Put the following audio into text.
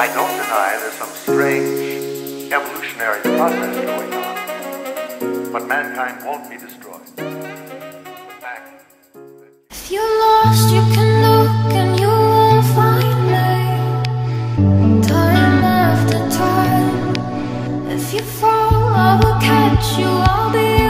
I don't deny there's some strange evolutionary progress going on, but mankind won't be destroyed. If you're lost, you can look and you will find me. Time after time. If you fall, I will catch you. I'll be.